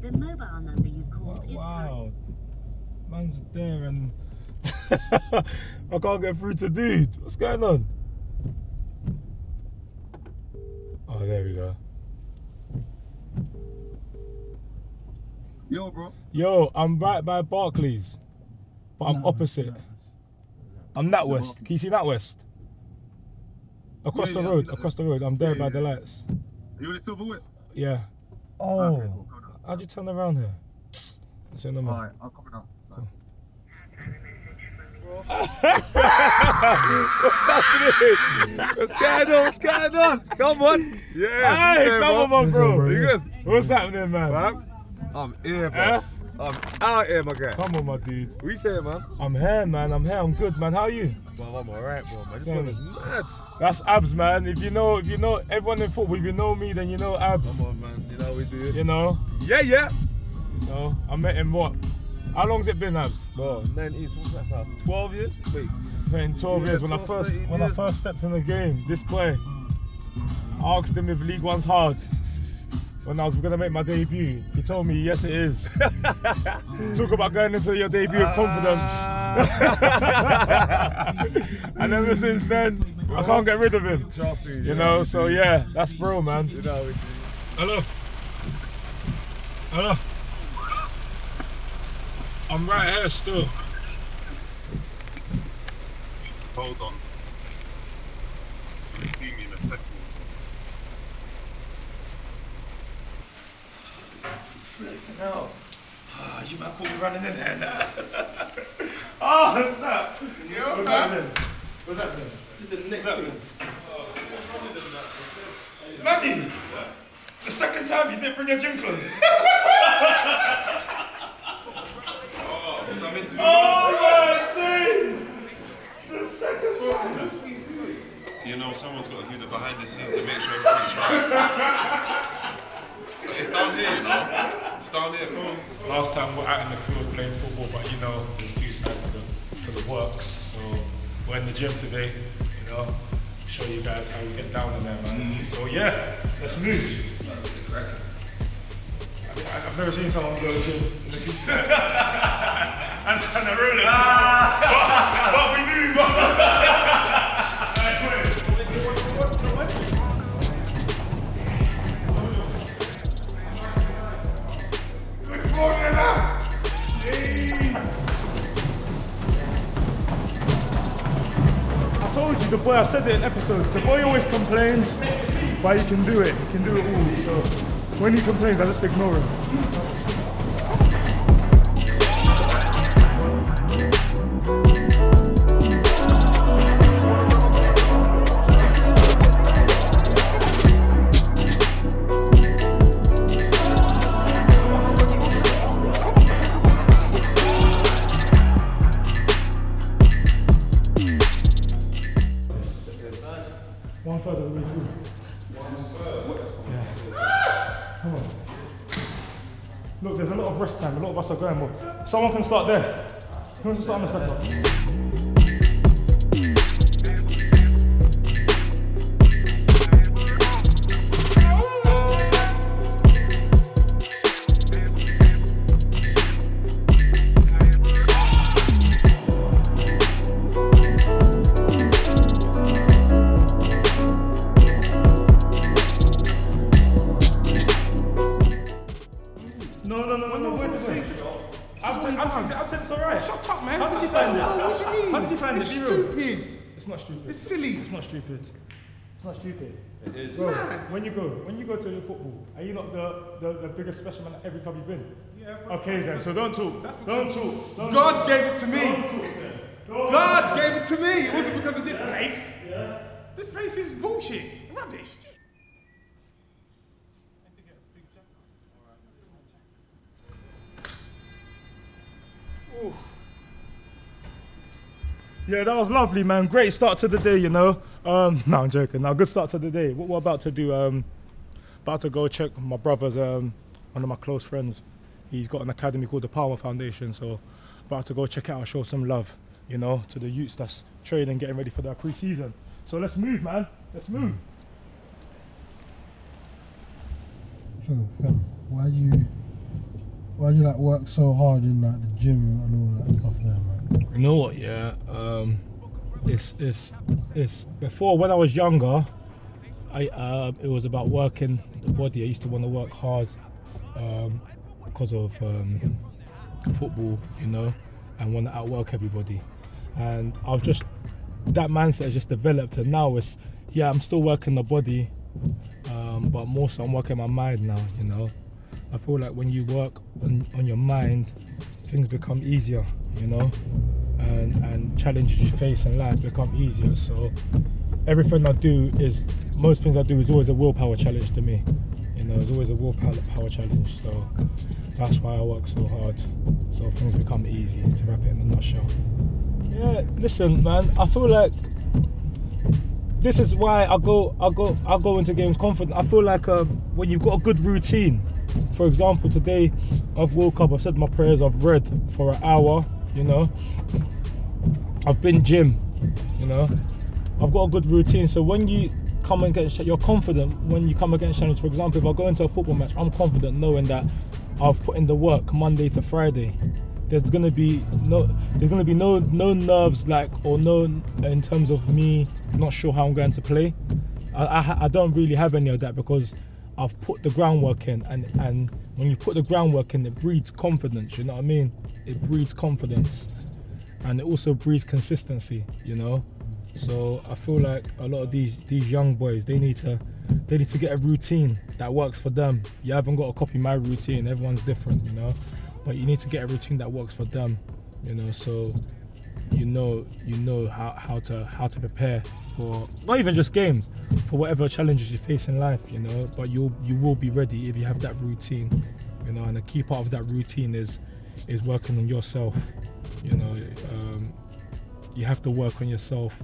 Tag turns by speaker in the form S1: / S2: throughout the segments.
S1: The mobile number you called is
S2: Wow. Man's there and I can't get through to dude. What's going on? Oh, there we go.
S3: Yo, bro.
S2: Yo, I'm right by Barclays, but I'm opposite. I'm that west. Can you see that west? Across
S3: Yeah,
S2: the
S3: yeah,
S2: road,
S3: see
S2: across the road. I'm there
S3: Yeah,
S2: by
S3: yeah,
S2: the
S3: yeah.
S2: lights.
S3: You in the silver whip?
S2: Yeah. Oh. How'd you turn around here? It's in the.
S3: Alright, I'll copy now.
S2: What's happening? What's going on? What's going on? Come on.
S3: Yeah,
S2: Hey, come on, my bro.
S3: You good?
S2: What's happening, man?
S3: Man, I'm here, bro.
S2: Huh?
S3: I'm out here, my guy.
S2: Come on, my dude.
S3: What you saying, man?
S2: I'm here, man. I'm here. I'm good, man. How are you?
S3: Well, I'm alright, bro, man. This
S2: Same.
S3: one is mad.
S2: That's Abs, man. If you know, if you know everyone in football, if you know me, then you know Abs.
S3: Come on, man. You know how we do.
S2: You know,
S3: Yeah, yeah.
S2: you know. I met him what? How long's it been, Abs?
S3: Bro, 19, so what's that now? 12 years? Wait.
S2: Playing 12
S3: Yeah,
S2: years. When I first,
S3: 13
S2: when I first stepped in the game, this boy, I asked him if League One's hard. When I was gonna make my debut, he told me yes it is. Talk about going into your debut with confidence. Ah. and ever since then, I can't get rid of him. You know, so yeah, that's bro, man.
S3: You know we do.
S2: Hello. Hello. I'm right here still.
S4: Hold on. You'll see me in a second.
S2: No. Ah, you might call me running in there now. oh, that's that. What's happening? What's happening? This is the next happening. Mandy, the second time you didn't bring your gym clothes. oh my days! The second time.
S5: You know, someone's got to do the behind the scenes to make sure everything's right. So it's down here, you know. It's down here. Come on.
S2: Last time we're out in the field playing football, but you know, there's two sides to the, to the works. So we're in the gym today, you know, show you guys how we get down in there, man. Mm. So yeah, let's move. I- I've never seen someone go to gym in the gym. and, and the rollers. but, but we move. Good morning, man. I told you, the boy, I said it in episodes, the boy always complains, but he can do it. He can do it all. So when he complains, I just ignore him. Someone can start there. Someone can start on the
S6: stupid.
S2: It's not stupid.
S5: It is.
S2: Bro,
S6: mad.
S2: when you go, when you go to the football, are you not the, the, the biggest specimen at every club you've been?
S6: Yeah, but
S2: Okay then, so don't talk. Don't talk. Don't
S6: God
S2: talk.
S6: gave it to me.
S2: Don't talk. Don't
S6: God gave it to me. It wasn't because of this place. Yeah. This place is bullshit. Rubbish.
S2: Yeah, that was lovely, man. Great start to the day, you know. Um, no, I'm joking. Now, good start to the day. What we're about to do, um, about to go check my brother's, um, one of my close friends. He's got an academy called the Palmer Foundation, so about to go check it out, show some love, you know, to the youths that's training, getting ready for their pre-season. So let's move, man. Let's move.
S7: So, um, why do you Why do you like work so hard in like the gym and all that stuff there, man?
S2: You know what? Yeah, um, it's it's it's before when I was younger. I uh, it was about working the body. I used to want to work hard um, because of um, football, you know, and want to outwork everybody. And I've just that mindset has just developed, and now it's yeah, I'm still working the body, um, but more so I'm working my mind now. You know, I feel like when you work on, on your mind, things become easier. You know, and and challenges you face in life become easier. So everything I do is most things I do is always a willpower challenge to me. You know, it's always a willpower power challenge. So that's why I work so hard. So things become easy to wrap it in a nutshell. Yeah, listen, man. I feel like this is why I go, I go, I go into games confident. I feel like um, when you've got a good routine. For example, today I've woke up, I've said my prayers, I've read for an hour. You know, I've been gym. You know, I've got a good routine. So when you come against, you're confident when you come against challenge. For example, if I go into a football match, I'm confident knowing that I've put in the work Monday to Friday. There's gonna be no, there's gonna be no no nerves like or no in terms of me not sure how I'm going to play. I, I, I don't really have any of that because I've put the groundwork in, and and when you put the groundwork in, it breeds confidence. You know what I mean? It breeds confidence, and it also breeds consistency. You know, so I feel like a lot of these these young boys they need to they need to get a routine that works for them. You haven't got to copy my routine. Everyone's different, you know, but you need to get a routine that works for them. You know, so you know you know how, how to how to prepare for not even just games for whatever challenges you face in life you know but you'll you will be ready if you have that routine you know and a key part of that routine is is working on yourself you know um, you have to work on yourself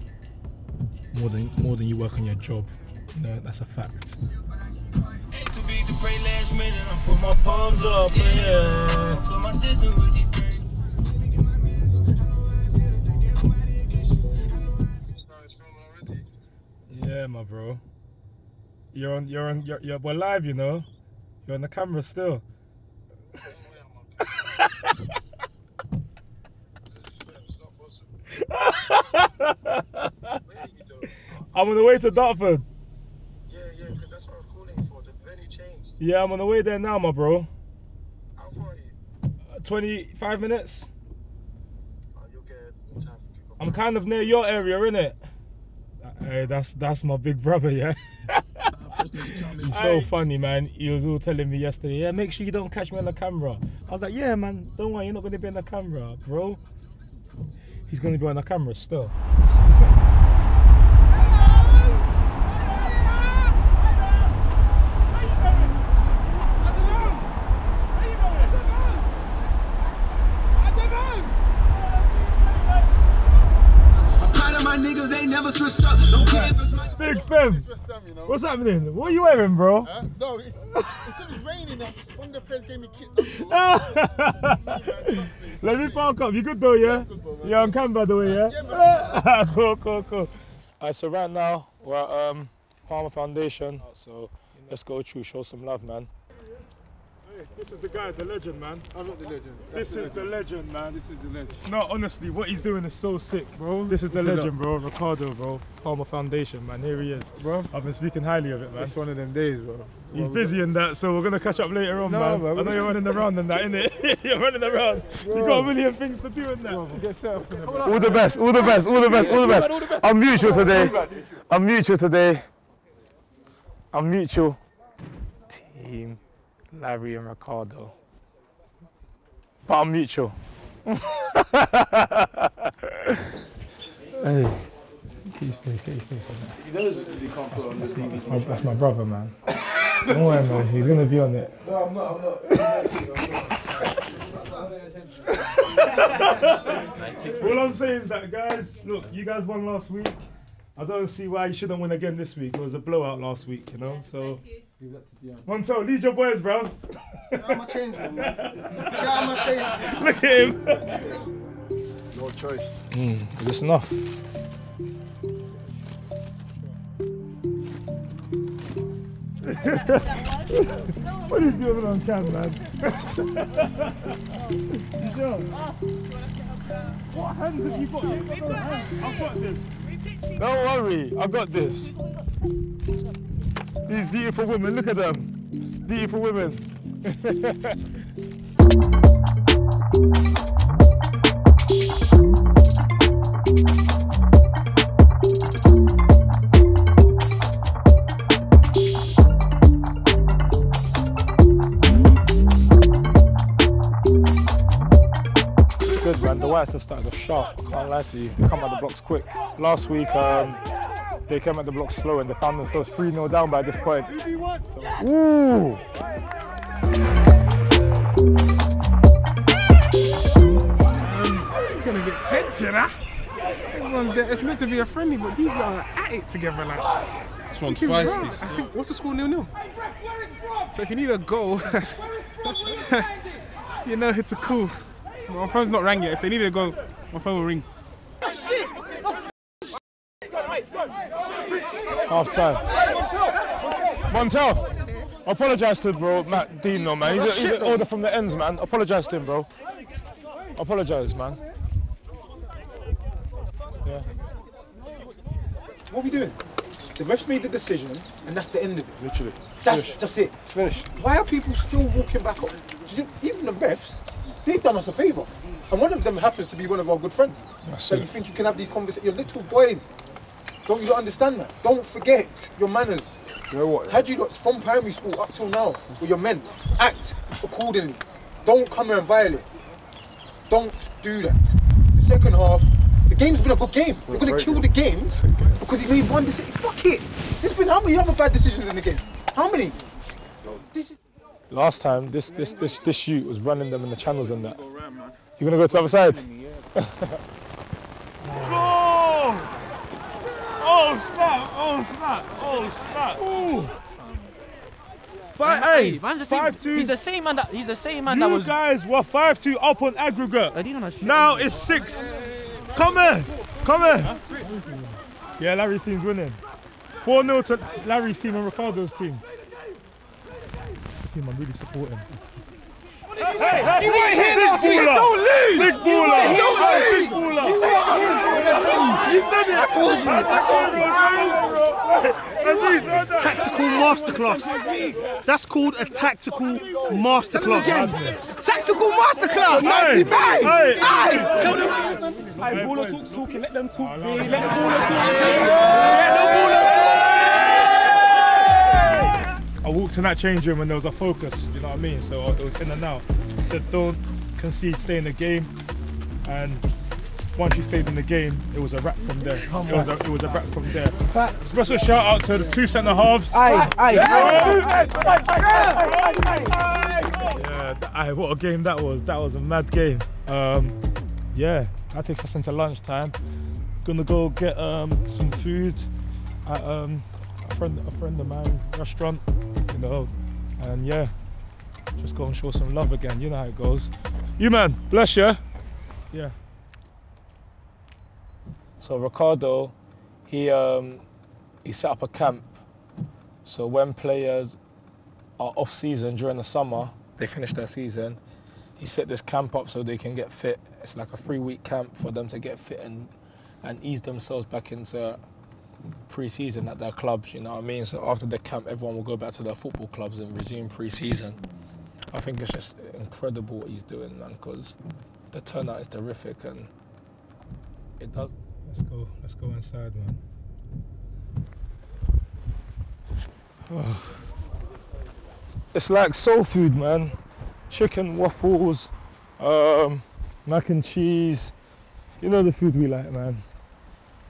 S2: more than more than you work on your job you know that's a fact
S8: yeah my
S2: bro you're on you're on you're, you're we're live you know you're on the camera still I'm on the way to Dartford.
S9: Yeah, yeah, because that's what I was calling for. The venue changed.
S2: Yeah, I'm on the way there now, my bro.
S9: How far are you?
S2: Uh, 25 minutes.
S9: You'll get more time.
S2: I'm kind of near your area, innit? Hey, that's that's my big brother, yeah. He's so funny, man. He was all telling me yesterday, yeah, make sure you don't catch me on the camera. I was like, yeah, man, don't worry, you're not gonna be on the camera, bro. He's gonna be on the camera still.
S8: My niggas, they never switched up. Don't care if it's my
S2: Big Fem,
S6: West Ham, you know.
S2: what's happening? What are you wearing, bro?
S6: Huh? No, it's, it's raining. One of the players gave me kit.
S2: Let me park up. You good though, yeah?
S6: good, bro, man.
S2: Yeah, I'm Cam, by the way, yeah?
S6: Yeah,
S2: cool, cool, cool. Alright, so right now we're at um, Palmer Foundation. So let's go through, show some love, man. This is the guy, the legend, man.
S3: I'm not the legend.
S2: This is the legend, man.
S3: This is the legend.
S2: No, honestly, what he's doing is so sick, bro. This is the
S3: Listen
S2: legend, bro. Ricardo, bro. Palmer Foundation, man. Here he is.
S3: Bro,
S2: I've been speaking highly of it, man.
S3: it's one of them days, bro.
S2: He's busy in that, so we're gonna catch up later on,
S3: No,
S2: man.
S3: man,
S2: I know you're running around in that, innit? you're running around. You've got a million things to do in that.
S3: Get set up in the
S10: All the best, all the best, all the best, all the best. I'm mutual today. I'm mutual today. I'm mutual.
S2: Team Larry and Ricardo. But I'm mutual. hey. Get his face, get his face on that.
S6: He knows he can't put on this.
S2: That's my, that's my brother, man. Don't worry, man. He's gonna be on it.
S6: No, I'm not. I'm not.
S2: All I'm saying is that, guys, look, you guys won last week. I don't see why you shouldn't win again this week. It was a blowout last week, you know. So, Montel, lead your boys, bro.
S6: I'm a change room, man. Yeah, I'm a change.
S2: Look at him.
S3: No choice.
S2: Mm, is this enough?
S11: That was?
S2: What are you doing on cam, man? Yo. What hands have you got? You got no hands. I've got this.
S10: Don't worry, I've got this. These beautiful women, look at them. Beautiful women. Good, man. The Whites have started off sharp. I can't lie to you. Come at the blocks quick. Last week, um, they came at the block slow and they found themselves 3 0 down by this point. So, ooh!
S6: It's gonna get tense, you know. Everyone's there. It's meant to be a friendly, but these are at it together. Like,
S5: This one's
S6: Thinking,
S5: feisty.
S6: I
S5: still.
S6: think- what's the score nil nil? So if you need a goal, you know it's a cool. My phone's not rang yet. If they need a goal, my phone will ring.
S10: Oh, Half time. Montel, apologise to bro, Matt Dino, man. He's, a, he's an order from the ends, man. Apologise to him, bro. Apologise, man. Yeah.
S11: What are we doing? The refs made the decision, and that's the end of it.
S10: Literally.
S11: That's
S10: Finished.
S11: just it.
S10: It's finished.
S11: Why are people still walking back up? Do you even the refs, they've done us a favour. And one of them happens to be one of our good friends.
S10: That's
S11: that
S10: it.
S11: you think you can have these conversations. You're little boys. Don't you understand that? Don't forget your manners.
S10: You know what?
S11: Had you lot from primary school up till now with your men, act accordingly. Don't come here and violate. Don't do that. The second half, the game's been a good game. We're gonna kill
S10: good.
S11: the game because he made one decision. Fuck it. There's been how many other bad decisions in the game? How many? This is
S10: Last time, this this this this shoot was running them in the channels and that. You gonna go to the other side?
S8: Oh snap! Oh snap! Oh snap! Ooh!
S2: Five, hey,
S12: man's the same.
S2: five two.
S12: He's the same man. That, he's the same man
S2: you
S12: that was.
S2: guys were five two up on aggregate.
S12: I didn't know that shit.
S2: Now it's six. Come here, come here. Yeah, Larry's team's winning. Four 0 to Larry's team and Ricardo's team. Team, I'm really supporting.
S8: He wasn't here last week. Don't lose.
S2: Big baller. Don't lose.
S8: "Don't
S2: Big baller.
S8: lose."
S2: He said it. I told you. Aziz, well done.
S13: Tactical masterclass. That's called a tactical masterclass.
S8: Tactical masterclass.
S2: Hey, hey.
S8: Aye. Tell them.
S13: Hey, baller talks talking, let them talk.
S2: Let
S13: the baller
S2: I walked in that change room and there was a focus, you know what I mean? So it was in and out. He said, don't concede, stay in the game. And once you stayed in the game, it was a wrap from there. It was a, it was a wrap from there. Special shout out to the two centre halves.
S8: Aye, aye.
S2: Yeah, aye, what a game that was. That was a mad game. Um, yeah, that takes us into lunchtime. Gonna go get um, some food at um, a friend, a friend of mine restaurant, you know, and yeah, just go and show some love again. You know how it goes. You man, bless you. Yeah. So Ricardo, he um, he set up a camp. So when players are off season during the summer, they finish their season. He set this camp up so they can get fit. It's like a three week camp for them to get fit and and ease themselves back into pre-season at their clubs. You know what I mean? So after the camp, everyone will go back to their football clubs and resume pre-season. I think it's just incredible what he's doing, man, because the turnout is terrific and it does. Let's go. Let's go inside, man. It's like soul food, man. Chicken waffles, um, mac and cheese. You know the food we like, man.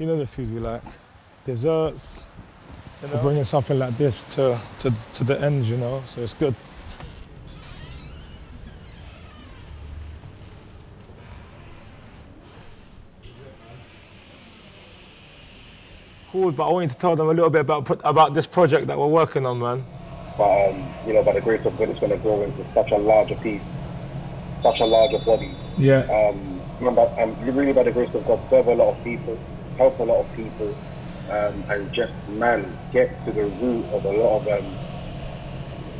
S2: You know the food we like. Desserts. You know? bringing something like this to, to to the end, you know. So it's good. Cool, but I wanted to tell them a little bit about about this project that we're working on, man.
S14: But um, you know, by the grace of God, it's going to grow into such a larger piece, such a larger body.
S2: Yeah.
S14: Um, remember, um, really by the grace of God, serve a lot of people, help a lot of people, um, and just man get to the root of a lot of um,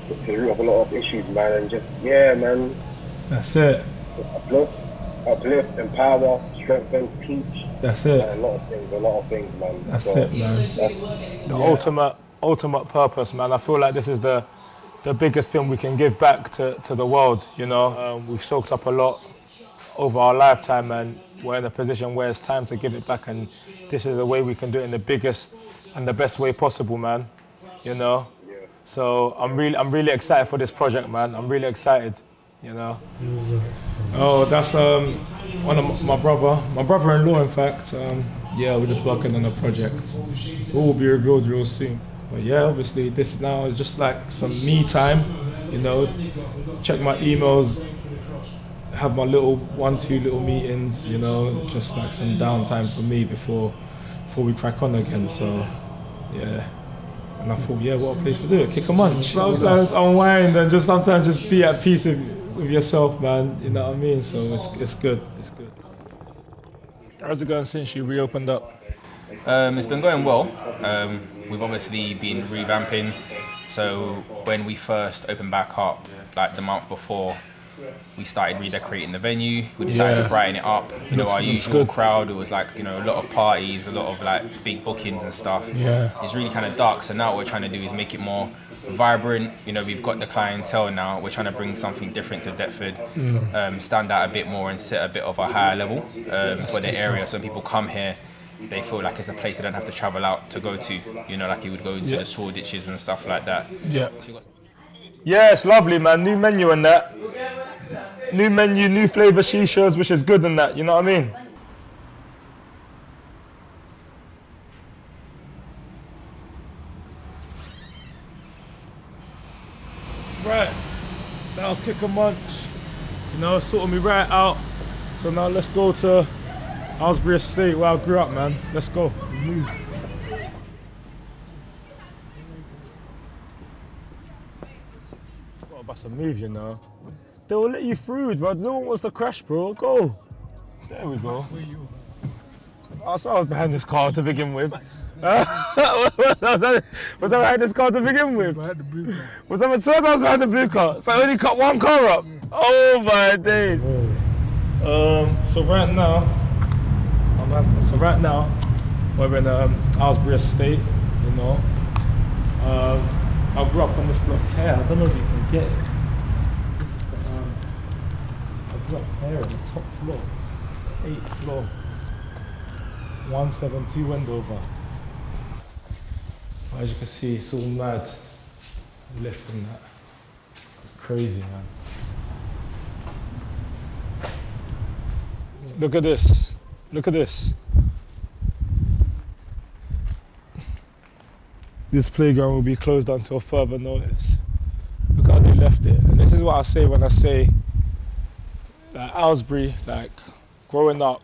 S14: to the root of a lot of issues, man, and just yeah, man,
S2: That's it.
S14: uplift, uplift, empower, strengthen, teach.
S2: That's it.
S14: A lot of things, a lot of things, man.
S2: That's
S14: So,
S2: it, man.
S14: that's-
S10: the ultimate ultimate purpose, man. I feel like this is the the biggest thing we can give back to, to the world. You know, um, we've soaked up a lot over our lifetime, and we're in a position where it's time to give it back. And this is the way we can do it in the biggest and the best way possible, man. You know. So I'm really I'm really excited for this project, man. I'm really excited. You know.
S2: Oh, that's um one of my brother, my brother-in-law, in fact. Um, yeah, we're just working on a project. It will be revealed real soon. But yeah, obviously, this now is just like some me time. You know, check my emails, have my little one, two little meetings. You know, just like some downtime for me before before we crack on again. So yeah. And I thought, yeah, what a place to do it. Kick a munch. Sometimes unwind and just sometimes just be at peace with, with yourself, man. You know what I mean? So it's, it's good. It's good.
S10: How's it going since you reopened up?
S12: Um, it's been going well. Um, we've obviously been revamping. So when we first opened back up, like the month before, we started redecorating the venue. We decided
S2: Yeah.
S12: to brighten it up. You know, our usual
S2: good.
S12: crowd. It was like you know a lot of parties, a lot of like big bookings and stuff.
S2: Yeah.
S12: It's really kind of dark. So now what we're trying to do is make it more vibrant. You know, we've got the clientele now. We're trying to bring something different to Deptford,
S2: Mm.
S12: um, stand out a bit more and set a bit of a higher level um, for the area. So people come here, they feel like it's a place they don't have to travel out to go to. You know, like you would go into
S10: Yeah.
S12: the Shoreditches and stuff like that.
S10: Yeah. Yeah, it's lovely, man. New menu and that. New menu, new flavour shishas, which is good and that. You know what I mean?
S2: Right. That was kick a munch. You know, sorting me right out. So now let's go to Aylesbury Estate where I grew up, man. Let's go.
S10: Got to bust a move, you know. They'll let you through, bro. No one wants to crash, bro. Go. There we go. Where you? I was behind this car to begin with. was, I, was I behind this car to begin with? Was I swear I was behind the blue car? So I only cut one car up. Oh my days.
S2: Um, so right now, I'm so right now, we're in um, Aylesbury Estate, you know. Um, I grew up on this block here. I don't know if you can get it. Up here on the top floor, eighth floor, 172 Wendover. As you can see, it's all mad. From that. It's crazy, man.
S10: Look at this. Look at this.
S2: this playground will be closed until further notice. Look how they left it. And this is what I say when I say that Aylesbury, like growing up,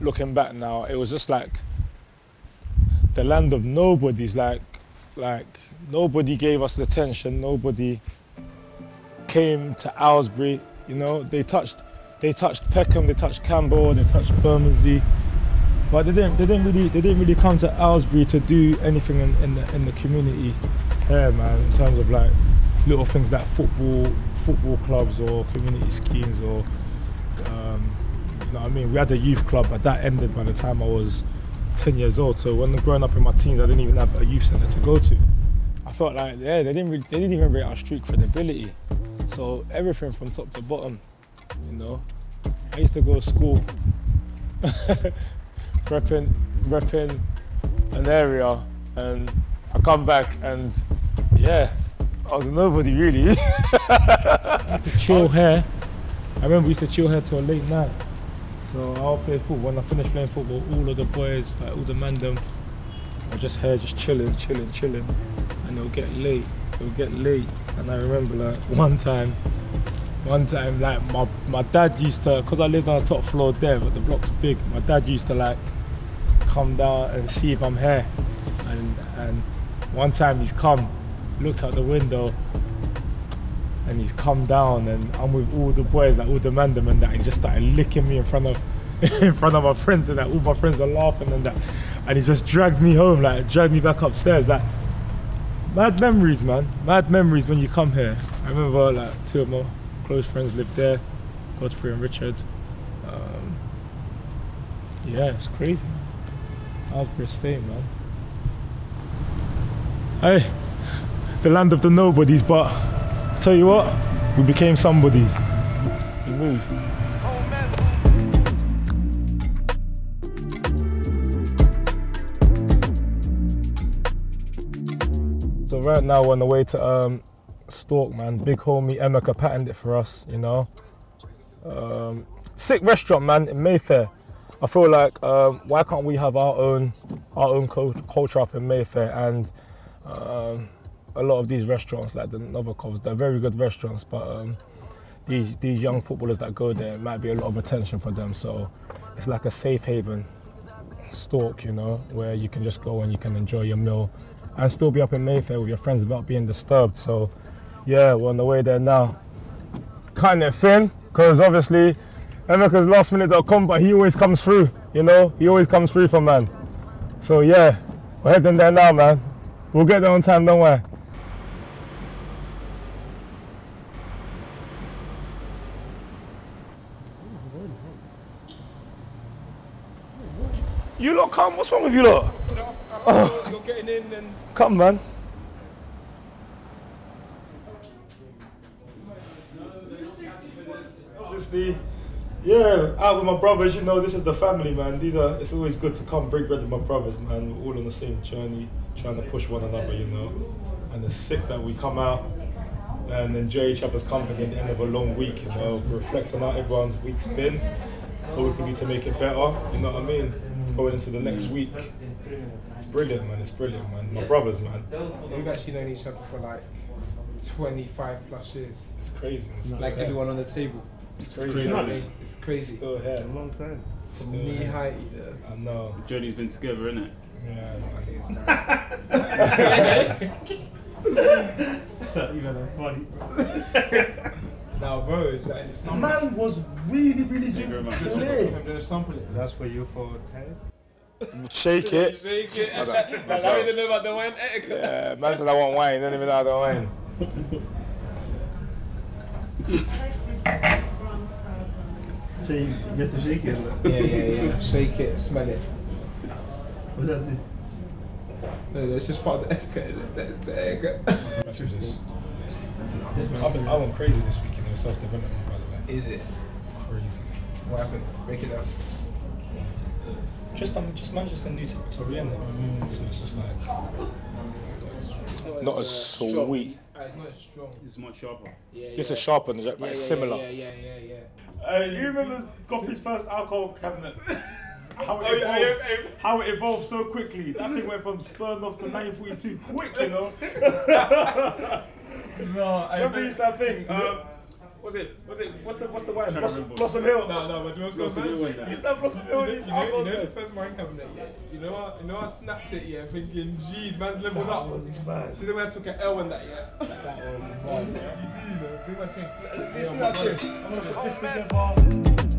S2: looking back now, it was just like the land of nobodies. Like, like nobody gave us the attention. Nobody came to Aylesbury. You know, they touched, they touched Peckham, they touched Camberwell, they touched Bermondsey, but they didn't. They didn't really. They didn't really come to Aylesbury to do anything in, in the in the community here, man. In terms of like little things like football, football clubs or community schemes or, you know what I mean. We had a youth club, but that ended by the time I was 10 years old. So when growing up in my teens, I didn't even have a youth centre to go to. I felt like yeah, they didn't. Really, they didn't even rate our street credibility. So everything from top to bottom, you know. I used to go to school. repping, repping an area, and I come back and yeah, I was nobody really. chill here. I remember we used to chill here till late night. So I'll play football. When I finish playing football, all of the boys, like all the man them, are just here, just chilling, chilling, chilling, and it'll get late. It'll get late, and I remember like one time, one time like my my dad used to, cause I lived on the top floor there, but the block's big. My dad used to like come down and see if I'm here, and and one time he's come, looked out the window, and he's come down, and I'm with all the boys, like all the man them and that, and he just started licking me in front of in front of my friends and that. All my friends are laughing and that, and he just dragged me home, like dragged me back upstairs, like Mad memories, man. Mad memories when you come here. I remember like two of my close friends lived there, Godfrey and Richard. Um, yeah, it's crazy. Aylesbury Estate, man. Hey, the land of the nobodies, but tell you what, we became. We moved. So right now we're on the way to um, Stork, man. Big homie Emeka patterned it for us, you know. Um, sick restaurant, man, in Mayfair. I feel like um, why can't we have our own our own culture up in Mayfair? And um, a lot of these restaurants, like the Novikovs, they're very good restaurants, but um, these these young footballers that go there it might be a lot of attention for them. So it's like a safe haven Stork, you know, where you can just go and you can enjoy your meal and still be up in Mayfair with your friends without being disturbed. So, yeah, we're on the way there now. Cutting it thin, because obviously, Emeka's last minute.com, but he always comes through, you know, he always comes through for man. So, yeah, we're heading there now, man. We'll get there on time, don't worry. You lot come, what's wrong with you lot?
S6: You're getting in and
S2: Come, man. Obviously, yeah, out with my brothers, you know, this is the family, man. These are, it's always good to come break bread with my brothers, man. We're all on the same journey, trying to push one another, you know. And it's sick that we come out and enjoy each other's company at the end of a long week, you know, reflect on how everyone's week's been, what we can do to make it better, you know what I mean? Going into the next week. It's brilliant, man. It's brilliant, man. My brothers, man.
S6: we've actually known each other for like 25 plus years.
S2: It's crazy. It's
S6: like
S2: still
S6: everyone on the table.
S2: It's crazy.
S6: You know what I mean? It's crazy.
S2: Still here.
S6: A long time.
S2: Still
S6: From knee
S2: here.
S6: height.
S2: I know.
S15: The journey's been together, isn't it?
S2: Yeah,
S6: I think it's
S13: You got that funny.
S6: Now, bro, it's like it's
S13: The man was really, really zoom clear.
S6: I'm gonna sample it.
S13: That's for you for test.
S2: Shake it.
S6: Shake it.
S2: Hold on.
S6: Like, I don't know about the wine etiquette.
S2: Yeah, man said I want wine. Don't even know I don't wine.
S13: So you you have to shake it.
S6: Yeah, yeah, yeah. Shake it, smell it.
S13: What's that do?
S6: No, no, it's just part of the etiquette. The, the, the etiquette.
S2: I should just. I've been, I went crazy this weekend in self development, by the way.
S6: Is it?
S2: Crazy.
S6: What happened? Break it down.
S2: Just I'm just managed a new territory in it. So it's just like not as sweet.
S6: Uh, it's not as strong.
S15: It's much sharper.
S6: Yeah,
S2: This
S6: yeah.
S2: is sharper but
S6: Yeah,
S2: it's
S6: yeah,
S2: similar.
S6: Yeah, yeah, yeah, yeah.
S2: Uh, you remember Goffy's first alcohol cabinet? How it,
S6: Oh,
S2: evolved,
S6: yeah, yeah.
S2: how it evolved so quickly. That thing went from Smirnoff to 942 quick, you know.
S6: No, I
S2: Remember you used to have thing. Um, was it? Was it? What's the? What's the wine? Blossom. Blossom Hill.
S6: No, no, but you know
S15: Blossom Hill
S6: what's
S15: was
S2: You used Blossom Hill.
S6: You know, you know, you know the first wine cabinet, yeah? You know, what- you know, I snapped it, yeah, thinking, geez, man's leveled
S2: That
S6: up.
S2: was mad.
S6: See the way I took an L in that, yeah?
S2: That was
S6: You do, you know, bring my thing.
S2: This
S6: oh
S2: is
S6: my
S2: this.
S6: brother.
S2: I'm gonna put this oh, together.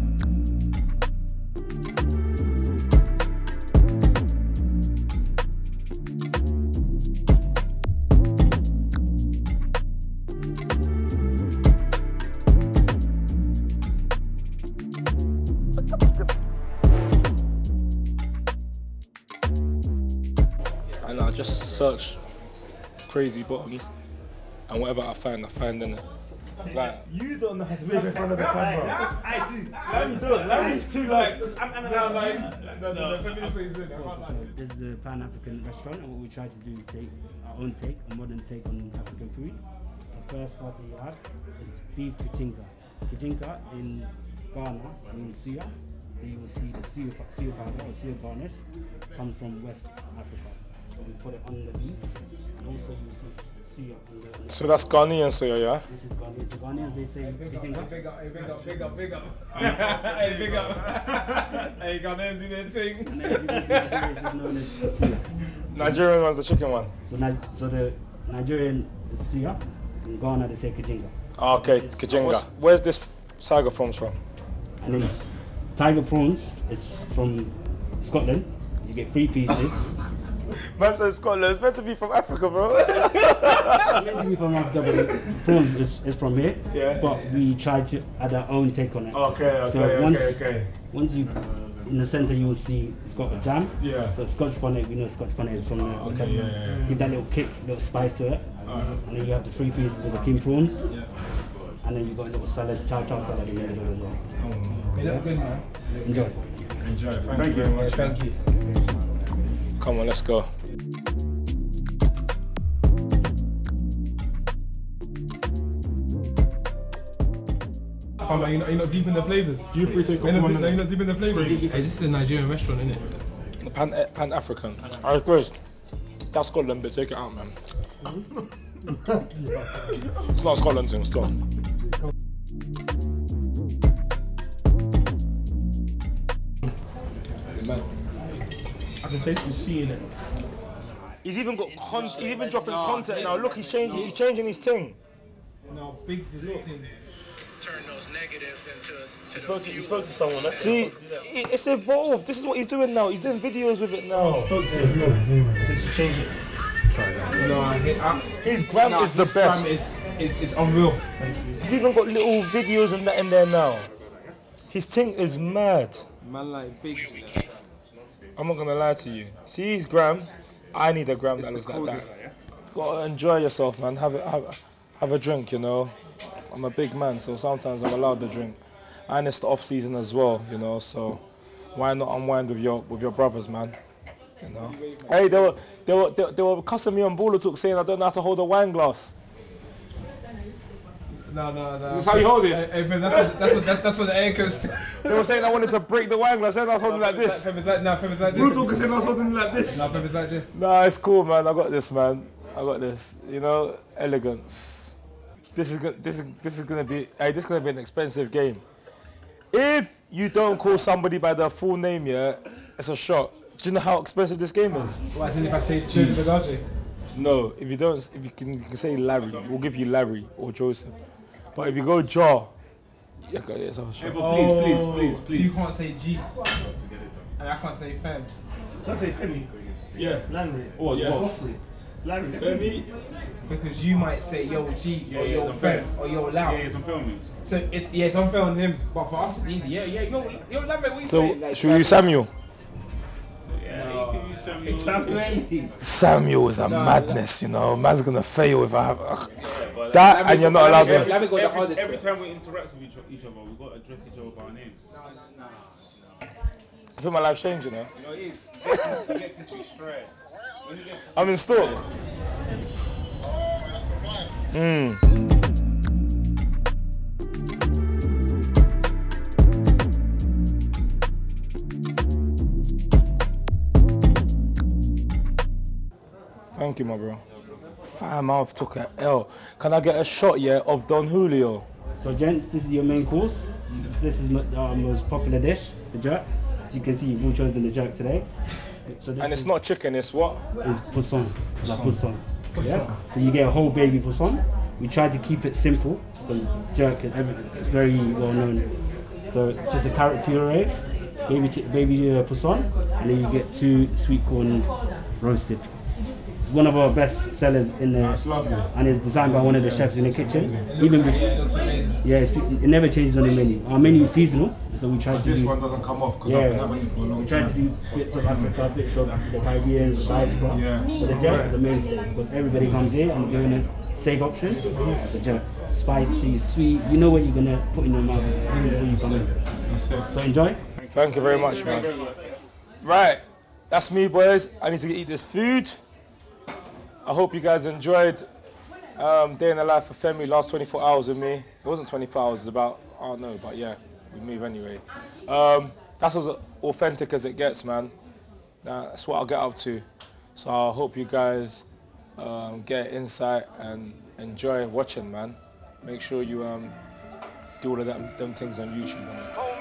S2: Search crazy bottoms, and whatever I find, I find in it. Like you don't know how to move in front of the camera.
S13: I do.
S2: Let me do it. Larry's too like.
S13: I'm
S6: no, no, no, lie.
S16: This is a Pan African restaurant, and what we try to do is take our own take, a modern take on African food. The first starter you have is beef kuchinga. Kuchinga in Ghana means suya. So you will see the suya, suya powder or suya garnish comes from West Africa. So we put it on the beef, and also you see suya on the. On the
S2: So that's Ghanaian suya, yeah.
S16: This is Ghanaian. The Ghanaians they say
S6: Big up, big up, big up, big up, big up. Hey, big up. Hey, Ghanaians do their thing.
S16: And then Nigeria is just known as suya.
S2: Nigerian one's the chicken one.
S16: So, so the Nigerian is suya, in Ghana they say kuchinga.
S2: Ah, Okay, Kajinga. Where's this tiger prawns from?
S16: And then tiger prawns is from Scotland. You get three pieces.
S2: Man said Scotland. It's meant to be from Africa, bro.
S16: it's meant to be from Africa, but the prawns is, is from here.
S2: Yeah.
S16: But we try to add our own take on it.
S2: Okay, okay, okay,
S16: once,
S2: okay.
S16: Once you in the centre, you will see it's got a jam.
S2: Yeah.
S16: So Scotch bonnet, we know Scotch bonnet is from the.
S2: Oh,
S16: okay,
S2: yeah, yeah, yeah.
S16: Give that little kick, little spice to it,
S2: Alright.
S16: and then you have the three pieces of the king prawns.
S2: Yeah.
S16: And then you got a little salad, chow chow salad in the middle as well. Oh.
S17: They look good, man.
S16: Enjoy.
S2: Enjoy. Thank,
S17: Thank
S2: you
S17: you.
S2: very much.
S17: Thank you.
S2: Come on, let's go.
S6: I'm like, you're not, you're not deep in the flavors.
S2: Do You free take
S6: You're
S2: off one
S6: deep-
S2: minute.
S6: you're not deep in the flavors. Hey, this is a Nigerian restaurant, isn't it?
S2: Pan eh, Pan African. Alright, Chris. That's Scotland, but take it out, man. It's not Scotland thing, still.
S13: I can taste the sea in it.
S2: He's even got con- he's even dropping content now. Look, he's changing he's changing his thing.
S6: No, Biggs is listening.
S18: Turn those negatives into.
S13: He spoke to, he spoke to someone. That's
S2: See, it- it's evolved. This is what he's doing now. He's doing videos with it now.
S13: spoke to him. I said change it.
S6: No, his, uh,
S2: His gram
S6: nah,
S2: is the
S6: his
S2: best.
S6: gram is, is, is unreal.
S2: He's even got little videos and that in there now. His thing is mad.
S6: Man like Biggs.
S2: I'm not gonna lie to you. See his gram. I need a gram that looks like that. Gotta enjoy yourself, man. Have a have, have a drink, you know. I'm a big man, so sometimes I'm allowed to drink. And it's the off season as well, you know. So why not unwind with your with your brothers, man? You know. Hey, they were they were they, they were cussing me on Baller Talk saying I don't know how to hold a wine glass.
S6: No, no, no.
S2: That's how you hold it?
S6: Hey, fam, that's, what, that's, what, that's, that's what the anchors.
S2: They were saying I wanted to break the wine I said I was holding like this.
S6: Fam, it's like, no, fam, it's like this.
S2: Is saying I was holding like this.
S6: No, fam, it's like this.
S2: Nah, it's cool, man. I got this, man. I got this. You know, elegance. This is gonna, this is this is gonna be. Hey, this is gonna be an expensive game. If you don't call somebody by their full name, yet, it's a shot. Do you know how expensive this game is?
S6: As in if I say Joseph Bagaje?
S2: No, if you don't, if you can, you can say Larry, we'll give you Larry or Joseph. But if you go Jaw, yeah, okay, it's a shot.
S6: Oh, So you can't say G. And I can't say fam.
S13: So I say Femi.
S2: Yeah.
S13: Larry.
S2: Oh, yeah.
S13: Joffrey. Larry.
S2: Femi.
S6: Because you might say yo G
S15: Yeah,
S6: or
S15: yeah,
S6: yo
S15: it's
S6: fam or yo loud.
S15: Yeah, it's on filming.
S6: So it's yeah, it's unfair on him, but for us it's easy. Yeah, yeah, yo, yo, Lambert, what you
S2: So
S6: say? Like,
S2: should we Samuel?
S13: Samuel.
S2: Samuel is a
S6: No,
S2: madness, you know. Man's gonna fail if I have ugh.
S15: but
S2: that,
S6: Let
S2: and
S6: me-
S2: you're not
S6: let
S2: allowed
S6: let
S2: to.
S6: me- let me go the
S15: every,
S6: hardest
S15: every time we interact with each, each other, we've got to address each other by our name.
S2: I feel my life's changing now.
S15: You know, it is. He gets into his stride. When he gets
S2: I'm in stock. Mm. Thank you, my bro. Fam, I've took a L. Can I get a shot, yeah, of Don Julio?
S16: So, gents, this is your main course. This is my- our most popular dish, the jerk. As you can see, you've all chosen the jerk today. So this
S2: And it's
S16: is-
S2: not chicken, it's what?
S16: is poisson. La
S2: Poisson.
S16: poisson. Yeah. So you get a whole baby poisson. We try to keep it simple because jerk is every- it's very well known. So it's just a carrot puree, baby baby uh, poisson, and then you get two sweet corn roasted. It's one of our best sellers in there, and it's designed by one of the chefs in the kitchen. Even before, yeah, it's, it never changes on the menu. Our menu is seasonal, so we try to
S2: This
S16: do.
S2: one doesn't come off because
S16: Yeah,
S2: I've been having it for a long
S16: we try to
S2: time.
S16: do bits of Africa, bits of the Caribbean, the diaspora.
S2: Yeah.
S16: But the jerk is the mainstay because everybody comes here and doing a safe option. The jerk, spicy, sweet. You know what you're gonna put in your mouth even before you come in. So enjoy.
S2: Thank you very much, man. Right, that's me, boys. I need to eat this food. I hope you guys enjoyed um, day in the life of Femi. Last 24 hours with me. It wasn't 24 hours. It's about I don't know, but yeah, we move anyway. Um, that's as authentic as it gets, man. That's what I'll get up to. So I hope you guys um, get insight and enjoy watching, man. Make sure you um, do all of them, them things on YouTube. Man.